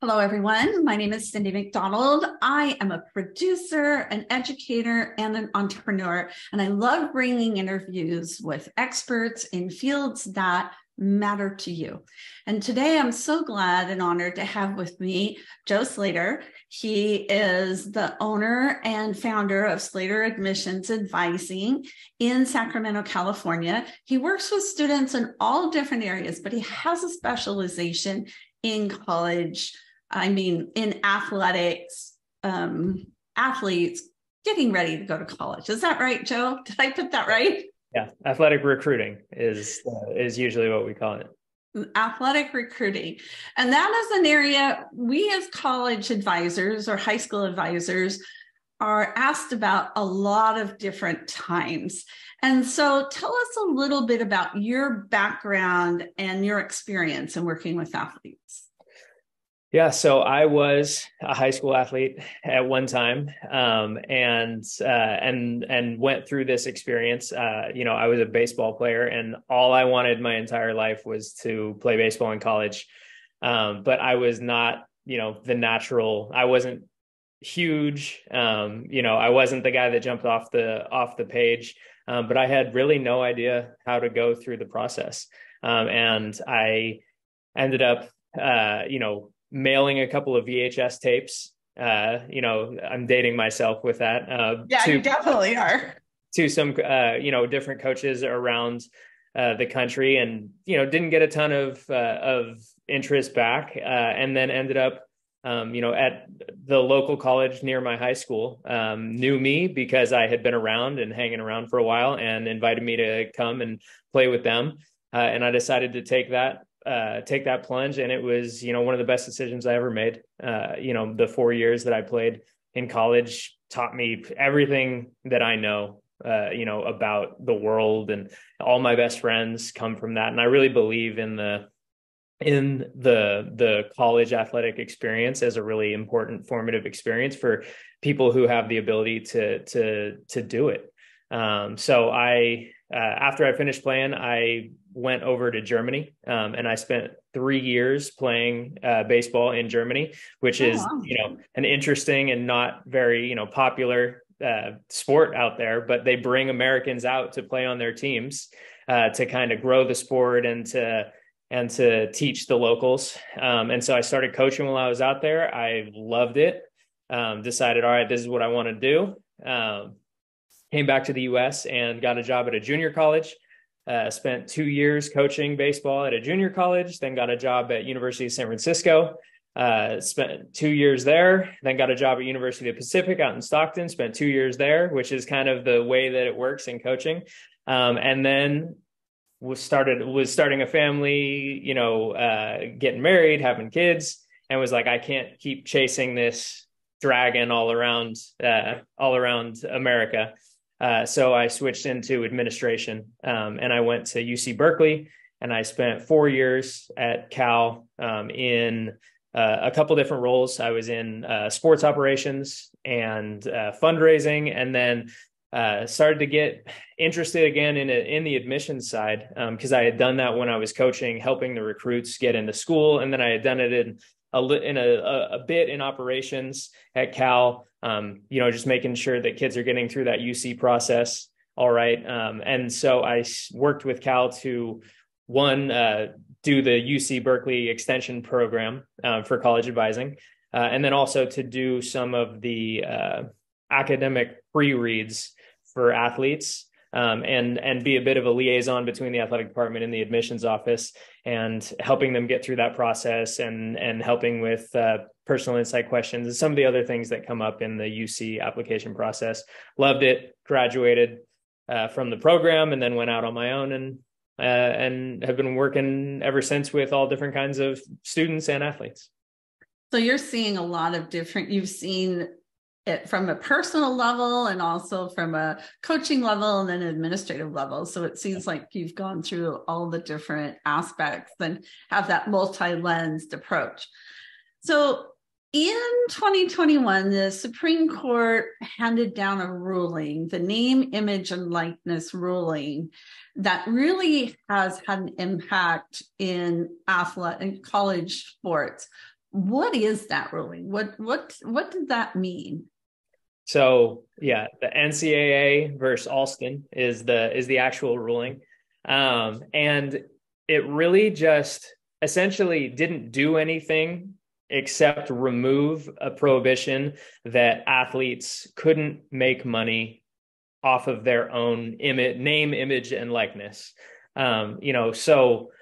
Hello, everyone. My name is Cyndy McDonald. I am a producer, an educator, and an entrepreneur. And I love bringing interviews with experts in fields that matter to you. And today I'm so glad and honored to have with me Joe Slater. He is the owner and founder of Slater Admissions Advising in Sacramento, California. He works with students in all different areas, but he has a specialization in college I mean, in athletics, um, athletes getting ready to go to college. Is that right, Joe? Did I put that right? Yeah, athletic recruiting is uh, is usually what we call it. Athletic recruiting, and that is an area we as college advisors or high school advisors are asked about a lot of different times. And so tell us a little bit about your background and your experience in working with athletes. Yeah, so I was a high school athlete at one time, um, and uh, and and went through this experience. Uh, you know, I was a baseball player, and all I wanted my entire life was to play baseball in college. Um, but I was not, you know, the natural. I wasn't huge. Um, you know, I wasn't the guy that jumped off the off the page. Um, but I had really no idea how to go through the process, um, and I ended up, uh, you know mailing a couple of VHS tapes. Uh, you know, I'm dating myself with that. Uh, yeah, to, you definitely are. To some, uh, you know, different coaches around uh, the country, and you know, didn't get a ton of uh, of interest back, uh, and then ended up, um, you know, at the local college near my high school. Um, knew me because I had been around and hanging around for a while, and invited me to come and play with them. Uh, and I decided to take that uh, take that plunge, and it was you know one of the best decisions I ever made. Uh, you know, the four years that I played in college taught me everything that I know. Uh, you know about the world, and all my best friends come from that, and I really believe in the in the the college athletic experience as a really important formative experience for people who have the ability to to to do it. Um, so I uh, after I finished playing, I went over to Germany, um, and I spent three years playing uh, baseball in Germany, which oh, is wow. you know an interesting and not very you know popular uh, sport out there. But they bring Americans out to play on their teams uh, to kind of grow the sport and to and to teach the locals. Um, and so I started coaching while I was out there. I loved it. Um, decided, all right, this is what I want to do. Um, came back to the U.S. and got a job at a junior college. Uh, spent two years coaching baseball at a junior college, then got a job at University of San Francisco. Uh, spent two years there, then got a job at University of Pacific out in Stockton. Spent two years there, which is kind of the way that it works in coaching. Um, and then was started was starting a family, you know, uh, getting married, having kids, and was like, I can't keep chasing this dragon all around uh, all around America. Uh, so I switched into administration um, and I went to UC Berkeley and I spent four years at Cal um, in uh, a couple different roles. I was in uh, sports operations and uh, fundraising, and then uh, started to get interested again in in the admissions side because um, I had done that when I was coaching, helping the recruits get into school, and then I had done it in a in a, a bit in operations at Cal. Um, you know, just making sure that kids are getting through that UC process. All right, um, and so I worked with Cal to one uh, do the UC Berkeley extension program uh, for college advising, uh, and then also to do some of the uh, academic pre-reads for athletes um, and and be a bit of a liaison between the athletic department and the admissions office and helping them get through that process and and helping with uh, personal insight questions and some of the other things that come up in the UC application process. Loved it, graduated uh, from the program, and then went out on my own and uh, and have been working ever since with all different kinds of students and athletes. So you're seeing a lot of different. You've seen it from a personal level and also from a coaching level and then administrative level. So it seems like you've gone through all the different aspects and have that multi-lensed approach. So in 2021, the Supreme Court handed down a ruling, the name, image, and likeness ruling, that really has had an impact in athlete and college sports what is that ruling? What what what did that mean? So yeah, the NCAA versus Alston is the is the actual ruling, um, and it really just essentially didn't do anything except remove a prohibition that athletes couldn't make money off of their own image, name, image, and likeness. Um, you know, so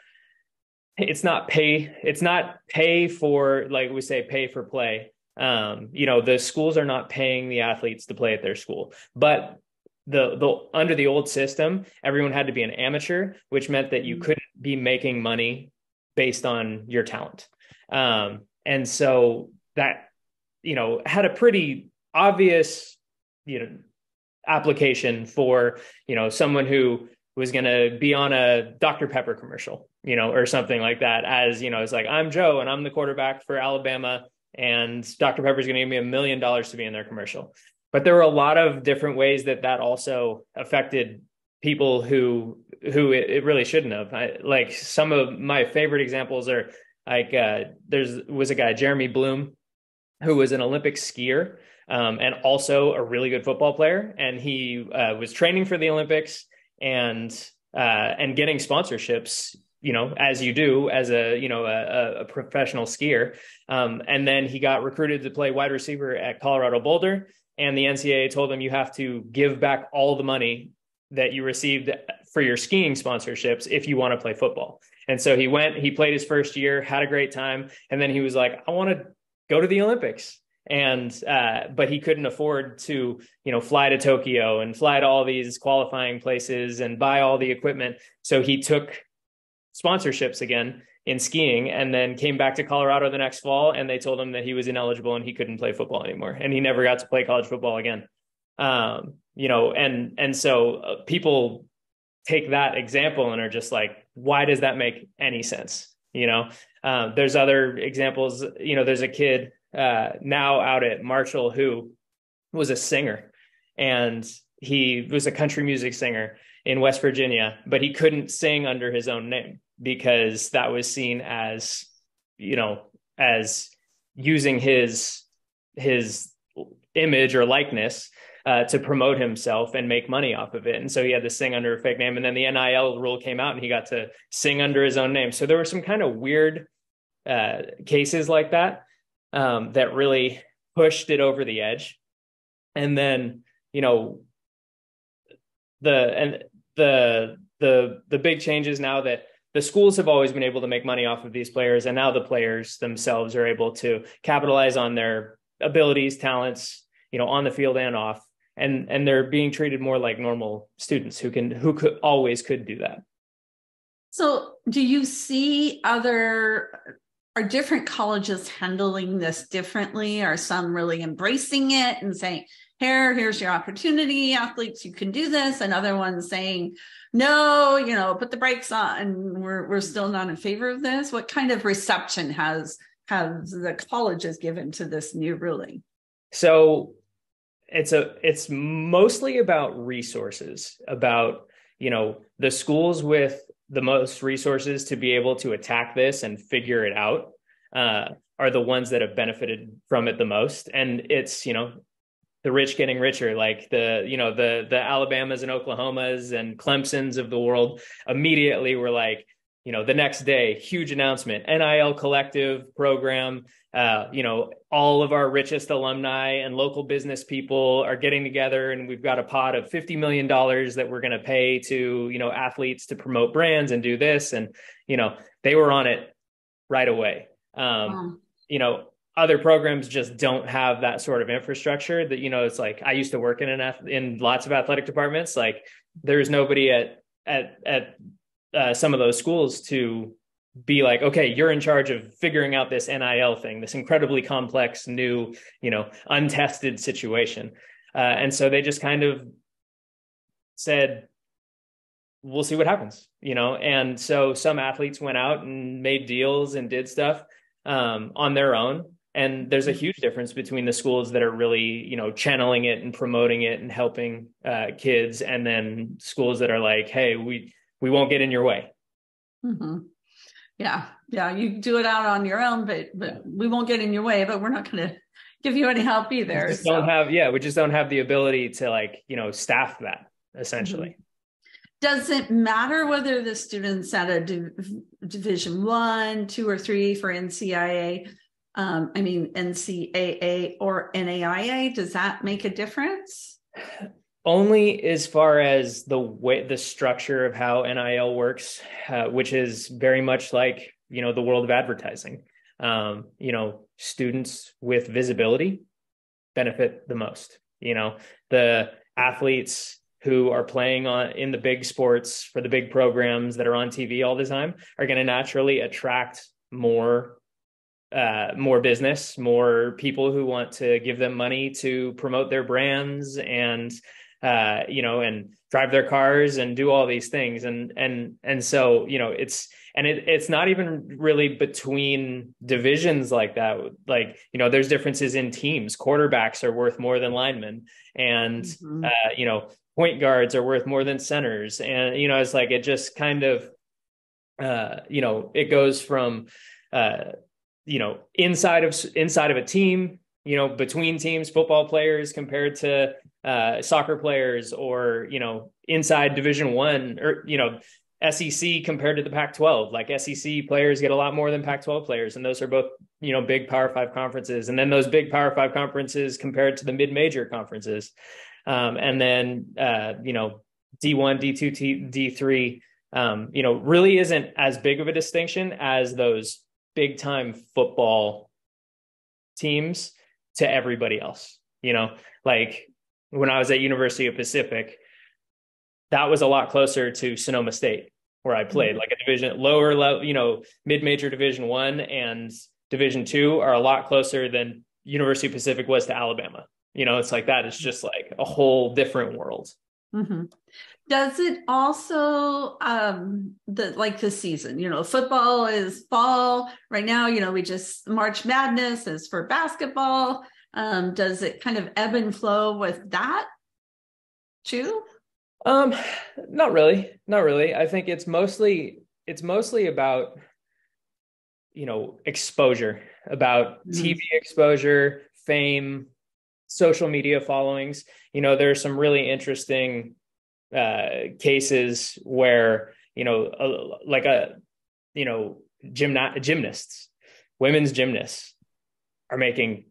it's not pay it's not pay for like we say pay for play um, you know the schools are not paying the athletes to play at their school but the the under the old system everyone had to be an amateur which meant that you mm-hmm. couldn't be making money based on your talent um, and so that you know had a pretty obvious you know application for you know someone who was going to be on a Dr Pepper commercial you know, or something like that. As you know, it's like I'm Joe and I'm the quarterback for Alabama, and Dr Pepper's going to give me a million dollars to be in their commercial. But there were a lot of different ways that that also affected people who who it, it really shouldn't have. I, like some of my favorite examples are like uh, there's was a guy Jeremy Bloom who was an Olympic skier um, and also a really good football player, and he uh, was training for the Olympics and uh, and getting sponsorships you know, as you do as a, you know, a, a professional skier. Um, and then he got recruited to play wide receiver at Colorado Boulder. And the NCAA told him you have to give back all the money that you received for your skiing sponsorships if you want to play football. And so he went, he played his first year, had a great time. And then he was like, I want to go to the Olympics and uh, but he couldn't afford to you know fly to tokyo and fly to all these qualifying places and buy all the equipment so he took sponsorships again in skiing and then came back to Colorado the next fall and they told him that he was ineligible and he couldn't play football anymore and he never got to play college football again. Um, you know, and and so uh, people take that example and are just like why does that make any sense? You know, um, there's other examples, you know, there's a kid uh, now out at Marshall who was a singer and he was a country music singer in West Virginia, but he couldn't sing under his own name because that was seen as you know as using his his image or likeness uh, to promote himself and make money off of it. And so he had to sing under a fake name. And then the NIL rule came out and he got to sing under his own name. So there were some kind of weird uh, cases like that um, that really pushed it over the edge. And then, you know, the and the the the big changes now that the schools have always been able to make money off of these players and now the players themselves are able to capitalize on their abilities talents you know on the field and off. And and they're being treated more like normal students who can who could always could do that. So do you see other are different colleges handling this differently? Are some really embracing it and saying here here's your opportunity athletes you can do this and other ones saying no, you know, put the brakes on. We're we're still not in favor of this. What kind of reception has has the colleges given to this new ruling? So it's a it's mostly about resources, about you know the schools with the most resources to be able to attack this and figure it out uh, are the ones that have benefited from it the most. And it's you know the rich getting richer like the you know the the alabamas and oklahomas and clemsons of the world immediately were like you know the next day huge announcement nil collective program uh, you know all of our richest alumni and local business people are getting together and we've got a pot of 50 million dollars that we're going to pay to you know athletes to promote brands and do this. And you know they were on it right away. Um, you know other programs just don't have that sort of infrastructure that you know it's like i used to work in an in lots of athletic departments. Like there's nobody at at at uh, some of those schools to be like okay you're in charge of figuring out this nil thing this incredibly complex new you know untested situation. Uh, and so they just kind of said we'll see what happens you know? And so some athletes went out and made deals and did stuff um, on their own and there's a mm-hmm. huge difference between the schools that are really you know channeling it and promoting it and helping uh, kids and then schools that are like hey we we won't get in your way mm-hmm. Yeah, yeah, you do it out on your own, but but we won't get in your way. But we're not going to give you any help either. So. don't have, yeah, we just don't have the ability to like you know staff that essentially. Mm-hmm. Does it matter whether the students at a div- division one, two, or three for NCIA? Um, I mean NCAA or NAIA. Does that make a difference? only as far as the way the structure of how NIL works, uh, which is very much like you know the world of advertising. Um, you know, students with visibility benefit the most. You know, the athletes who are playing on in the big sports for the big programs that are on TV all the time are going to naturally attract more uh, more business, more people who want to give them money to promote their brands and uh, you know, and drive their cars and do all these things. And and and so, you know, it's and it, it's not even really between divisions like that. Like, you know, there's differences in teams. Quarterbacks are worth more than linemen, and mm-hmm. uh, you know, point guards are worth more than centers. And you know, it's like it just kind of, uh, you know, it goes from, uh, you know, inside of inside of a team you know, between teams, football players compared to uh, soccer players, or you know, inside Division One, or you know, SEC compared to the Pac-12. Like SEC players get a lot more than Pac-12 players, and those are both you know big Power Five conferences. And then those big Power Five conferences compared to the mid-major conferences, um, and then uh, you know D1, D2, D3. Um, you know, really isn't as big of a distinction as those big time football teams to everybody else. You know, like when I was at University of Pacific, that was a lot closer to Sonoma State where I played. Mm-hmm. Like a division lower level, you know, mid-major division 1 and division 2 are a lot closer than University of Pacific was to Alabama. You know, it's like that. It's just like a whole different world. Mm-hmm. Does it also um the like the season? You know, football is fall right now. You know, we just March Madness is for basketball. Um, does it kind of ebb and flow with that too? Um, not really, not really. I think it's mostly it's mostly about you know exposure, about mm-hmm. TV exposure, fame, social media followings. You know, there's some really interesting uh, cases where you know, uh, like a you know, gymna- gymnasts, women's gymnasts are making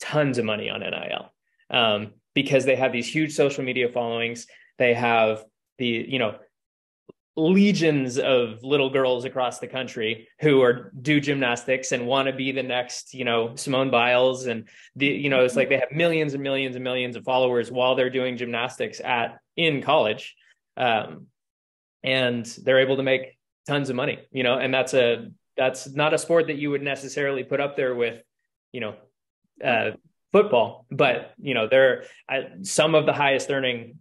tons of money on NIL um, because they have these huge social media followings. They have the you know legions of little girls across the country who are do gymnastics and want to be the next you know simone biles and the you know it's like they have millions and millions and millions of followers while they're doing gymnastics at in college um, and they're able to make tons of money you know and that's a that's not a sport that you would necessarily put up there with you know uh, football but you know they're some of the highest earning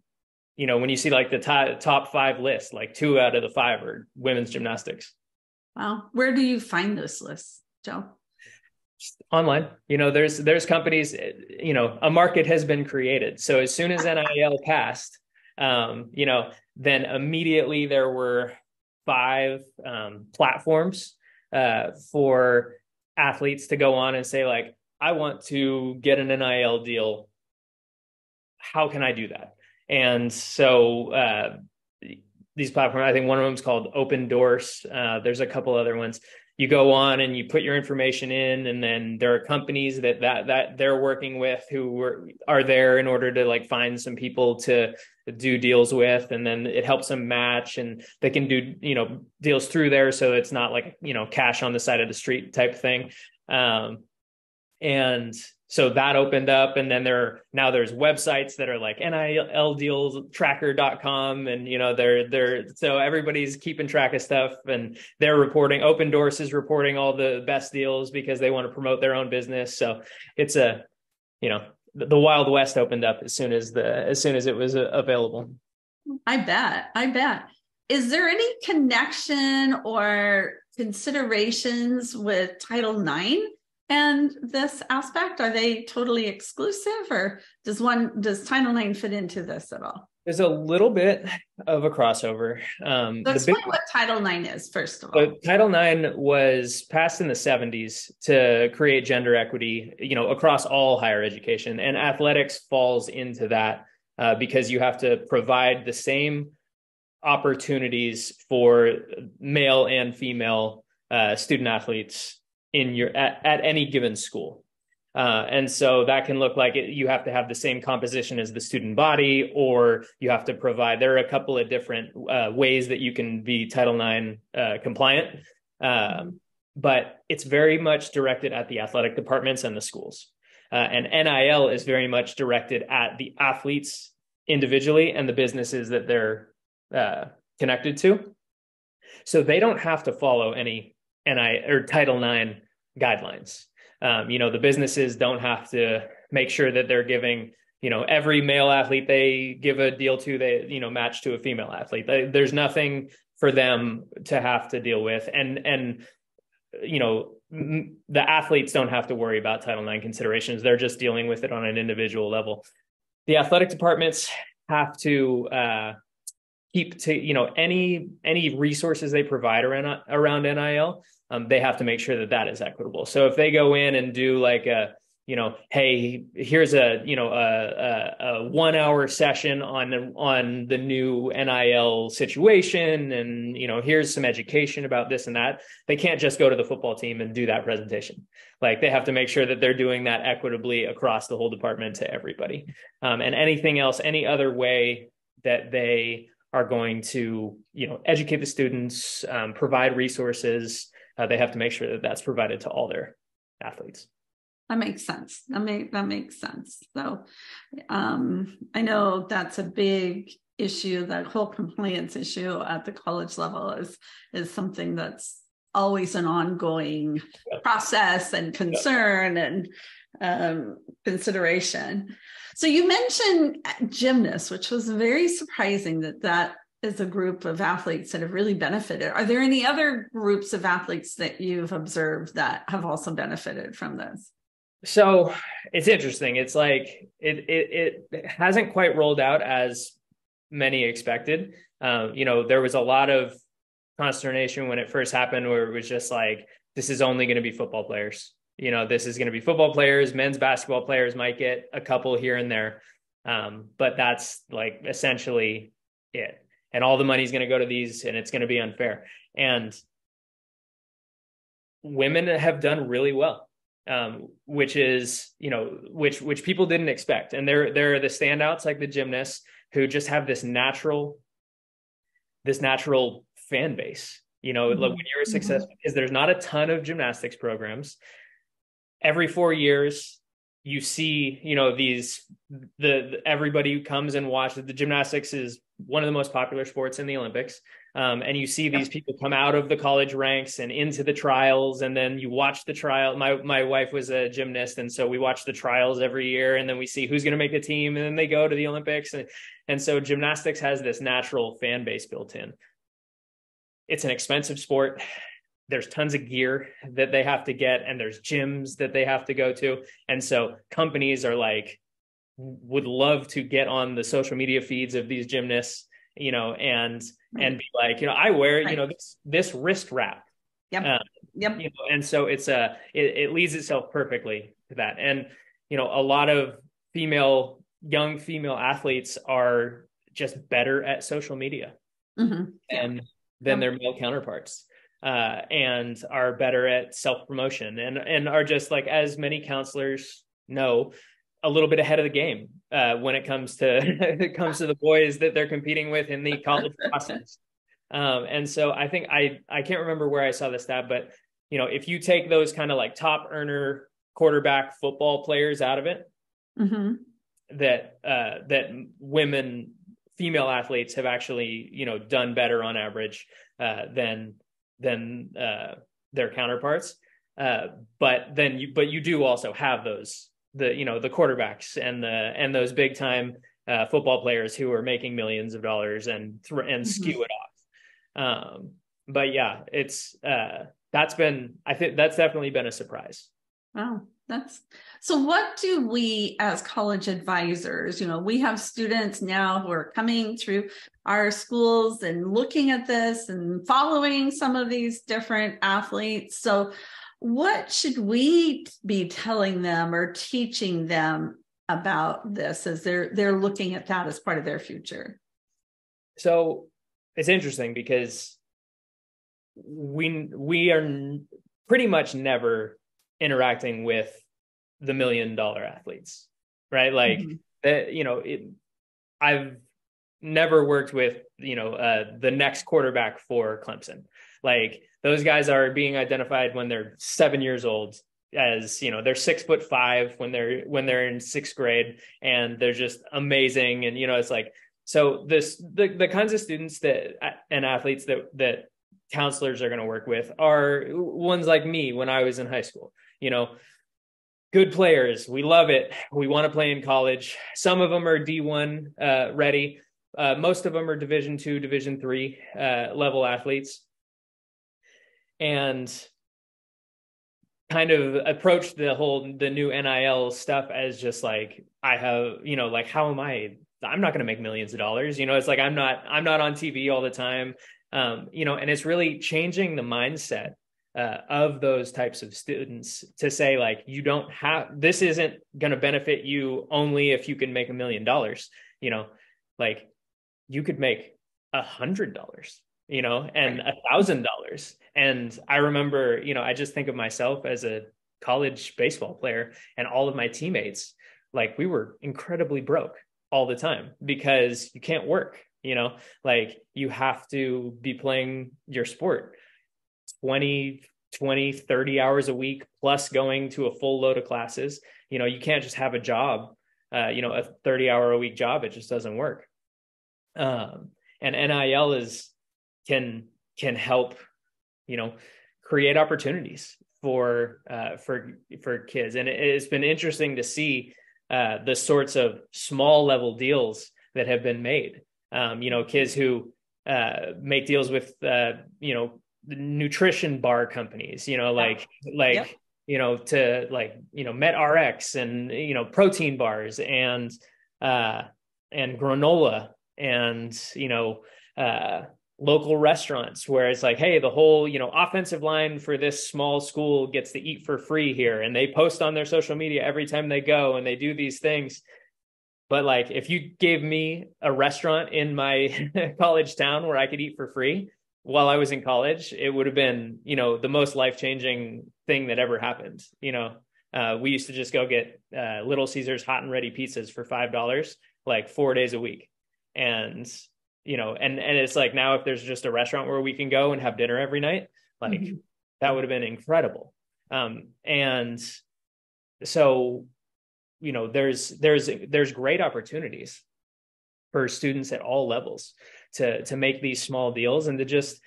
you know, when you see like the top, top five list, like two out of the five are women's gymnastics. Wow. Where do you find this list, Joe? Online. You know, there's there's companies, you know, a market has been created. So as soon as NIL passed, um, you know, then immediately there were five um, platforms uh, for athletes to go on and say, like, I want to get an NIL deal. How can I do that? And so uh, these platforms, I think one of them is called Opendorse. Uh, there's a couple other ones. You go on and you put your information in, and then there are companies that that that they're working with who were, are there in order to like find some people to do deals with, and then it helps them match, and they can do you know deals through there, so it's not like you know cash on the side of the street type thing. Um, and so that opened up and then there now there's websites that are like nildealstracker.com and you know they're they're so everybody's keeping track of stuff and they're reporting Opendorse is reporting all the best deals because they want to promote their own business. So it's a you know the wild west opened up as soon as the as soon as it was uh, available. I bet i bet. Is there any connection or considerations with title ix and this aspect? Are they totally exclusive or does one does Title IX fit into this at all? There's a little bit of a crossover. Um, so explain big, what Title IX is, first of all. Title IX was passed in the 70s to create gender equity, you know, across all higher education, and athletics falls into that uh, because you have to provide the same opportunities for male and female uh, student athletes in your at, at any given school. Uh, and so that can look like it, you have to have the same composition as the student body, or you have to provide. There are a couple of different uh, ways that you can be Title IX uh, compliant, um, but it's very much directed at the athletic departments and the schools. Uh, and NIL is very much directed at the athletes individually and the businesses that they're uh, connected to. So they don't have to follow any NI or Title IX guidelines. Um, you know the businesses don't have to make sure that they're giving you know every male athlete they give a deal to they you know match to a female athlete. There's nothing for them to have to deal with. And and you know the athletes don't have to worry about title ix considerations. They're just dealing with it on an individual level. The athletic departments have to uh, keep to you know any any resources they provide around around nil um, they have to make sure that that is equitable. So if they go in and do like a, you know, hey, here's a, you know, a, a, a one hour session on on the new NIL situation, and you know, here's some education about this and that. They can't just go to the football team and do that presentation. Like they have to make sure that they're doing that equitably across the whole department to everybody. Um, and anything else, any other way that they are going to, you know, educate the students, um, provide resources uh, they have to make sure that that's provided to all their athletes. That makes sense. That make that makes sense. So, um, I know that's a big issue. That whole compliance issue at the college level is is something that's always an ongoing process and concern and um, consideration. So you mentioned gymnasts, which was very surprising that that is a group of athletes that have really benefited. Are there any other groups of athletes that you've observed that have also benefited from this? So it's interesting. It's like it it, it hasn't quite rolled out as many expected. Um, you know, there was a lot of consternation when it first happened, where it was just like, this is only going to be football players. You know, this is going to be football players. Men's basketball players might get a couple here and there, um, but that's like essentially it and all the money is going to go to these and it's going to be unfair and women have done really well um, which is you know which which people didn't expect and there there are the standouts like the gymnasts who just have this natural this natural fan base you know mm-hmm. like when you're a success mm-hmm. because there's not a ton of gymnastics programs every four years you see you know these the, the everybody comes and watches the gymnastics is one of the most popular sports in the olympics. Um, and you see these people come out of the college ranks and into the trials and then you watch the trial. My my wife was a gymnast and so we watch the trials every year and then we see who's going to make the team and then they go to the olympics and and so gymnastics has this natural fan base built in. It's an expensive sport. There's tons of gear that they have to get and there's gyms that they have to go to and so companies are like would love to get on the social media feeds of these gymnasts you know and and be like you know i wear right. you know this this wrist wrap yep uh, yep you know, and so it's a it, it leads itself perfectly to that and you know a lot of female young female athletes are just better at social media mm-hmm. and than yep. their male counterparts uh, and are better at self promotion and and are just like as many counselors know a little bit ahead of the game uh, when it comes to it comes to the boys that they're competing with in the college process. Um, and so I think I I can't remember where I saw the stat, but you know if you take those kind of like top earner quarterback football players out of it, mm-hmm. that uh, that women female athletes have actually you know done better on average uh, than than uh, their counterparts. Uh, but then you, but you do also have those the you know the quarterbacks and the and those big time uh, football players who are making millions of dollars and th- and mm-hmm. skew it off. Um, but yeah, it's uh, that's been I think that's definitely been a surprise. Wow, that's so. What do we as college advisors, you know, we have students now who are coming through our schools and looking at this and following some of these different athletes. So, what should we be telling them or teaching them about this as they're they're looking at that as part of their future? So, it's interesting because we we are pretty much never interacting with the million dollar athletes right like mm-hmm. that you know it, i've never worked with you know uh, the next quarterback for clemson like those guys are being identified when they're seven years old as you know they're six foot five when they're when they're in sixth grade and they're just amazing and you know it's like so this the, the kinds of students that and athletes that that counselors are going to work with are ones like me when i was in high school you know, good players. We love it. We want to play in college. Some of them are D1 uh, ready. Uh, most of them are Division two, Division three uh, level athletes, and kind of approach the whole the new NIL stuff as just like I have, you know, like how am I? I'm not going to make millions of dollars. You know, it's like I'm not I'm not on TV all the time. Um, you know, and it's really changing the mindset uh, of those types of students to say like you don't have this isn't going to benefit you only if you can make a million dollars you know like you could make a hundred dollars you know and a thousand dollars. And i remember you know i just think of myself as a college baseball player and all of my teammates like we were incredibly broke all the time because you can't work you know? Like you have to be playing your sport 20 20 30 hours a week plus going to a full load of classes. You know you can't just have a job uh, you know a 30 hour a week job. It just doesn't work. Um, and nil is can can help you know create opportunities for uh, for for kids. And it, it's been interesting to see uh, the sorts of small level deals that have been made. Um, you know kids who uh, make deals with uh, you know nutrition bar companies, you know, like like yep. you know to like you know MET-Rx and you know protein bars and uh and granola and you know uh local restaurants where it's like hey the whole you know offensive line for this small school gets to eat for free here. And they post on their social media every time they go and they do these things. But like if you gave me a restaurant in my college town where i could eat for free while I was in college, it would have been, you know, the most life changing thing that ever happened. You know, uh, we used to just go get uh, Little Caesars hot and ready pizzas for five dollars, like four days a week, and you know, and and it's like now if there's just a restaurant where we can go and have dinner every night, like mm-hmm. that would have been incredible. Um, and so, you know, there's there's there's great opportunities for students at all levels to to make these small deals and to just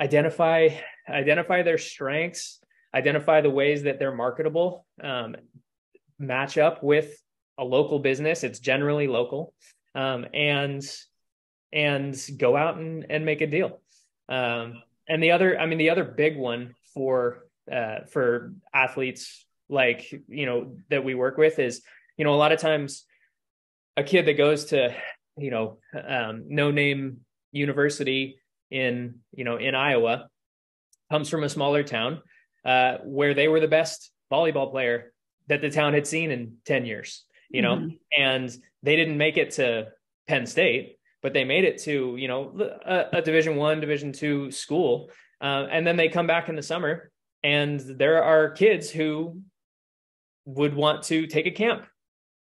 identify identify their strengths identify the ways that they're marketable um, match up with a local business it's generally local um, and and go out and, and make a deal um, and the other i mean the other big one for uh, for athletes like you know that we work with is you know a lot of times a kid that goes to you know um, no name university in you know in Iowa comes from a smaller town uh, where they were the best volleyball player that the town had seen in 10 years you know mm-hmm. and they didn't make it to penn state but they made it to you know a, a division one division two school uh, and then they come back in the summer and there are kids who would want to take a camp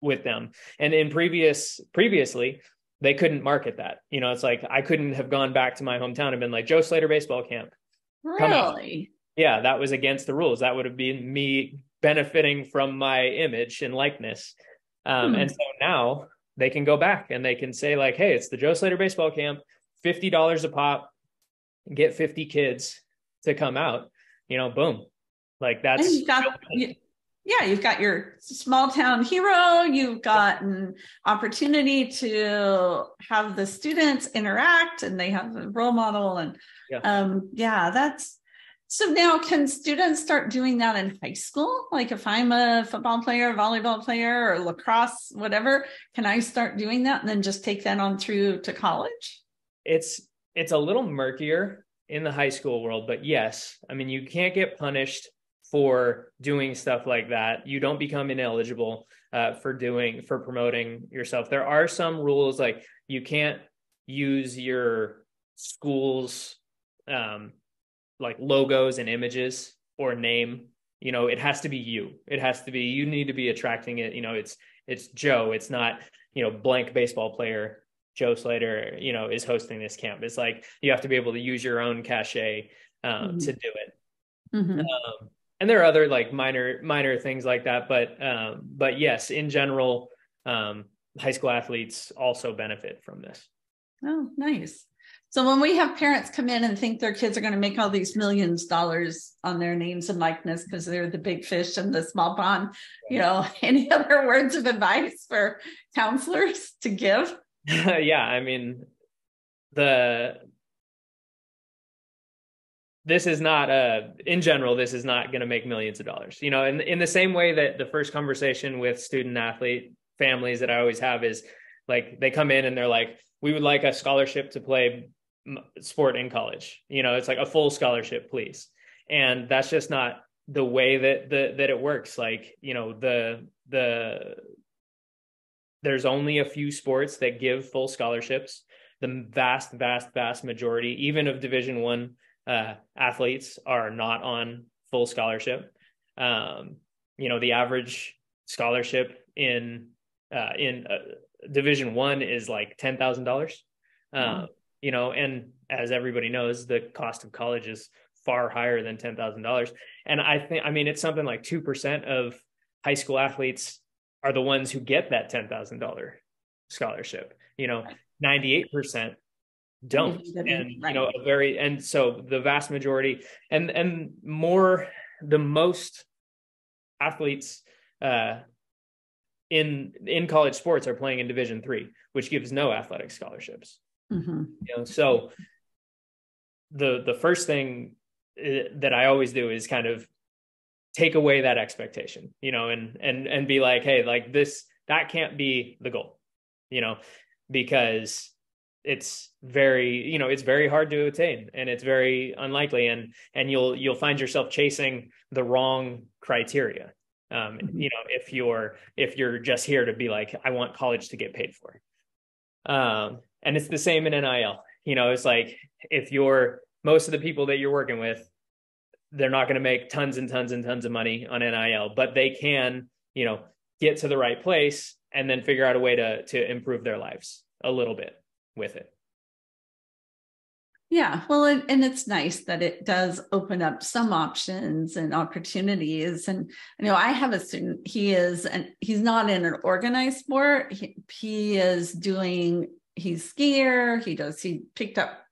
with them and in previous previously they couldn't market that. You know, it's like I couldn't have gone back to my hometown and been like Joe Slater baseball camp. Really? Yeah, that was against the rules. That would have been me benefiting from my image and likeness. Um, hmm. And so now they can go back and they can say like, "Hey, it's the Joe Slater baseball camp, fifty dollars a pop, get fifty kids to come out." You know, boom, like that's yeah, you've got your small town hero, you've got an opportunity to have the students interact and they have a role model. And yeah, um, yeah that's So now can students start doing that in high school? Like if I'm a football player, volleyball player, or lacrosse, whatever, can I start doing that and then just take that on through to college? It's it's a little murkier in the high school world, but yes, I mean you can't get punished for doing stuff like that. You don't become ineligible uh, for doing for promoting yourself. There are some rules like you can't use your school's um, like logos and images or name. You know, it has to be you. It has to be you need to be attracting it. You know, it's it's Joe. It's not you know blank baseball player Joe Slater. You know, is hosting this camp. It's like you have to be able to use your own cachet um, mm-hmm. to do it. Mm-hmm. Um, and there are other like minor minor things like that but um, but yes in general um, high school athletes also benefit from this oh nice so when we have parents come in and think their kids are going to make all these millions dollars on their names and likeness because they're the big fish in the small pond you know any other words of advice for counselors to give? Yeah i mean the this is not a in general this is not going to make millions of dollars you know and in the same way that the first conversation with student athlete families that i always have is like they come in and they're like we would like a scholarship to play sport in college. You know it's like a full scholarship please. And that's just not the way that the that it works. Like you know the the there's only a few sports that give full scholarships. The vast vast vast majority even of division 1 uh, athletes are not on full scholarship. Um, you know, the average scholarship in uh, in uh, Division One is like ten thousand dollars. Uh, you know, and as everybody knows, the cost of college is far higher than ten thousand dollars. And I think, I mean, it's something like two percent of high school athletes are the ones who get that ten thousand dollar scholarship. You know, ninety eight percent don't and you know a very and so the vast majority and and more the most athletes uh in in college sports are playing in division three which gives no athletic scholarships mm-hmm. you know so the the first thing eh, that i always do is kind of take away that expectation you know and and and be like hey like this that can't be the goal you know because it's very you know it's very hard to attain and it's very unlikely and and you'll you'll find yourself chasing the wrong criteria um mm-hmm. you know if you're if you're just here to be like i want college to get paid for um and it's the same in nil you know it's like if you're most of the people that you're working with they're not going to make tons and tons and tons of money on nil but they can you know get to the right place and then figure out a way to to improve their lives a little bit with it. Yeah, well, and it's nice that it does open up some options and opportunities. And you know, I have a student. He is, and he's not in an organized sport. He, he is doing. He's skier. He does. He picked up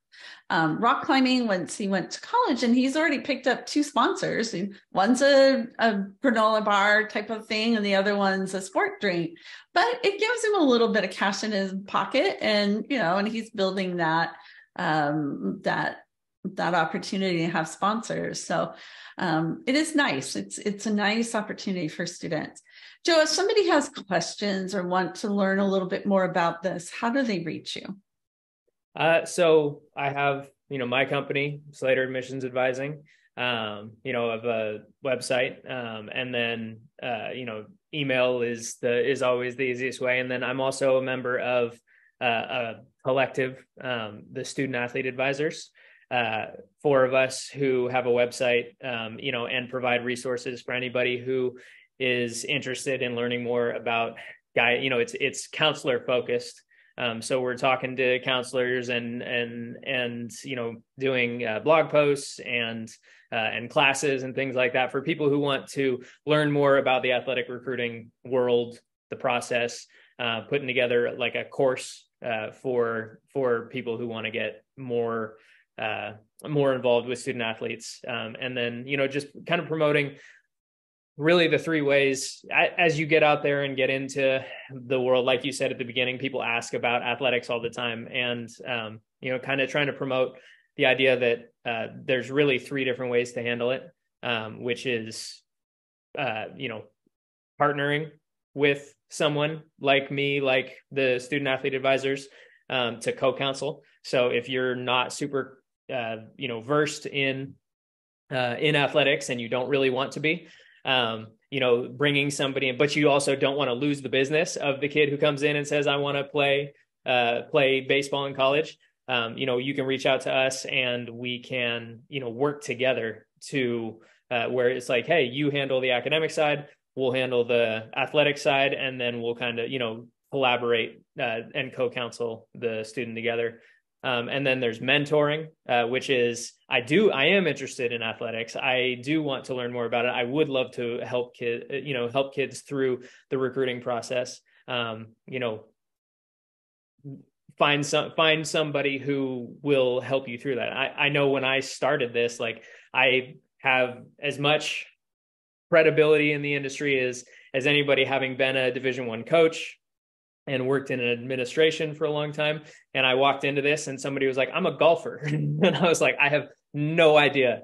um, rock climbing once he went to college, and he's already picked up two sponsors. One's a, a granola bar type of thing, and the other one's a sport drink. But it gives him a little bit of cash in his pocket, and you know, and he's building that um, that that opportunity to have sponsors. So um, it is nice. It's it's a nice opportunity for students. Joe, if somebody has questions or want to learn a little bit more about this, how do they reach you? Uh, so I have, you know, my company, Slater Admissions Advising, um, you know, of a website. Um, and then, uh, you know, email is the, is always the easiest way. And then I'm also a member of uh, a collective, um, the student athlete advisors, uh, four of us who have a website, um, you know, and provide resources for anybody who is interested in learning more about guy, you know, it's, it's counselor focused. Um, so we're talking to counselors and and and you know doing uh, blog posts and uh, and classes and things like that for people who want to learn more about the athletic recruiting world, the process, uh, putting together like a course uh, for for people who want to get more uh, more involved with student athletes, um, and then you know just kind of promoting really the three ways as you get out there and get into the world like you said at the beginning people ask about athletics all the time and um, you know kind of trying to promote the idea that uh, there's really three different ways to handle it, um, which is, uh, you know, partnering with someone like me, like the student athlete advisors, um, to co-counsel. So if you're not super, uh, you know, versed in uh, in athletics and you don't really want to be, um, you know, bringing somebody in, but you also don't want to lose the business of the kid who comes in and says, "I want to play uh, play baseball in college." Um, you know, you can reach out to us and we can, you know, work together to uh, where it's like, hey, you handle the academic side, we'll handle the athletic side, and then we'll kind of, you know, collaborate uh, and co-counsel the student together. Um, and then there's mentoring, uh, which is I do I am interested in athletics. I do want to learn more about it. I would love to help kid you know help kids through the recruiting process. Um, you know, find some find somebody who will help you through that. I I know when I started this, like I have as much credibility in the industry as as anybody having been a Division One coach and worked in an administration for a long time. And I walked into this and somebody was like, I'm a golfer. and I was like, I have no idea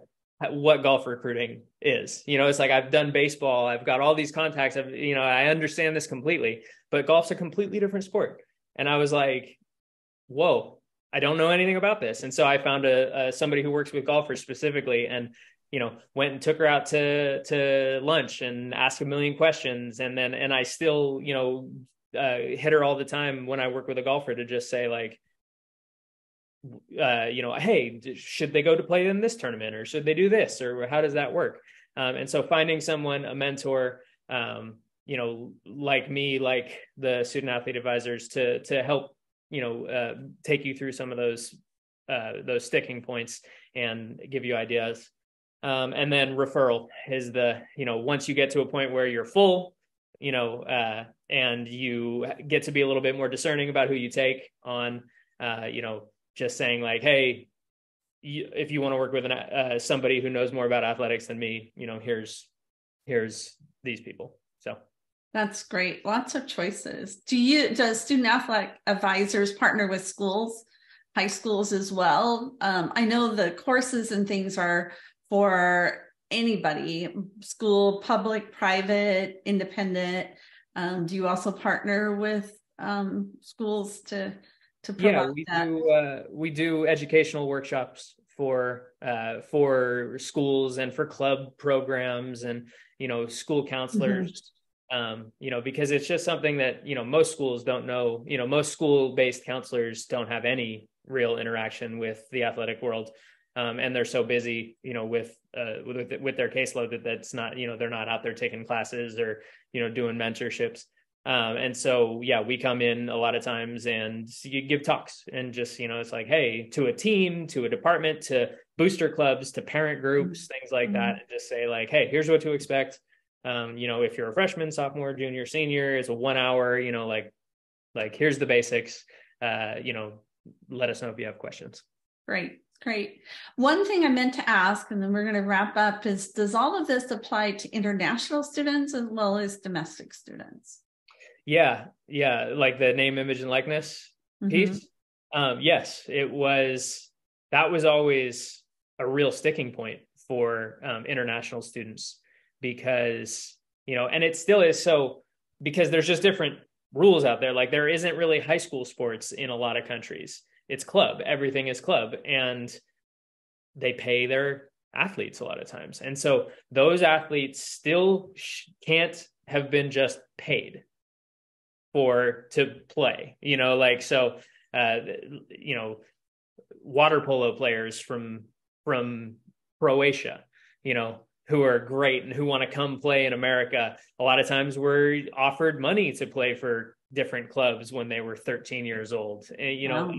what golf recruiting is. You know, it's like I've done baseball, I've got all these contacts, I've, you know, I understand this completely, but golf's a completely different sport. And I was like, whoa, I don't know anything about this. And so I found a, a somebody who works with golfers specifically and you know went and took her out to to lunch and asked a million questions and then and I still you know uh, hit her all the time when I work with a golfer to just say like, uh, you know, hey, should they go to play in this tournament or should they do this or how does that work? Um, and so finding someone, a mentor, um, you know, like me, like the student athlete advisors, to to help, you know, uh, take you through some of those uh, those sticking points and give you ideas. Um, and then referral is the, you know, once you get to a point where you're full, you know, uh, and you get to be a little bit more discerning about who you take on, uh, you know, just saying like, hey, you, if you want to work with an, uh, somebody who knows more about athletics than me, you know, here's here's these people. So that's great. Lots of choices. Do you does student athletic advisors partner with schools, high schools as well? Um, I know the courses and things are for anybody school public private independent um, do you also partner with um, schools to to provide yeah we that? do uh, we do educational workshops for uh, for schools and for club programs and you know school counselors mm-hmm. um, you know because it's just something that you know most schools don't know you know most school based counselors don't have any real interaction with the athletic world um, and they're so busy, you know, with uh, with with their caseload that that's not, you know, they're not out there taking classes or you know doing mentorships. Um, and so, yeah, we come in a lot of times and you give talks and just, you know, it's like, hey, to a team, to a department, to booster clubs, to parent groups, mm-hmm. things like mm-hmm. that, and just say like, hey, here's what to expect. Um, you know, if you're a freshman, sophomore, junior, senior, it's a one hour, you know, like, like here's the basics. Uh, you know, let us know if you have questions. Great. Great. One thing I meant to ask, and then we're going to wrap up, is does all of this apply to international students as well as domestic students? Yeah, yeah, like the name, image, and likeness mm-hmm. piece. Um, yes, it was. That was always a real sticking point for um, international students because you know, and it still is so because there's just different rules out there. Like there isn't really high school sports in a lot of countries it's club. Everything is club. And they pay their athletes a lot of times. And so those athletes still sh- can't have been just paid for to play you know like so uh you know water polo players from from croatia you know who are great and who want to come play in america a lot of times were offered money to play for different clubs when they were 13 years old. And you know wow.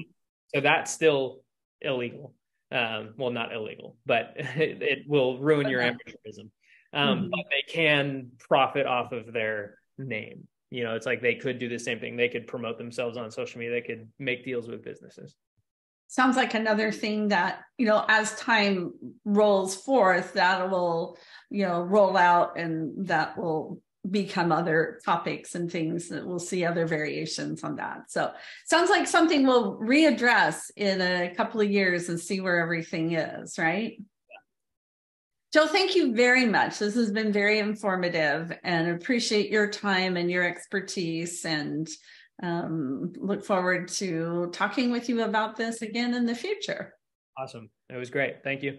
So that's still illegal. Um, well, not illegal, but it, it will ruin your amateurism. Um, mm-hmm. But they can profit off of their name. You know, it's like they could do the same thing. They could promote themselves on social media. They could make deals with businesses. Sounds like another thing that, you know, as time rolls forth, that will, you know, roll out and that will become other topics and things that we'll see other variations on that. So sounds like something we'll readdress in a couple of years and see where everything is, right? Joe, thank you very much. This has been very informative and appreciate your time and your expertise and um, look forward to talking with you about this again in the future. Awesome. It was great. Thank you.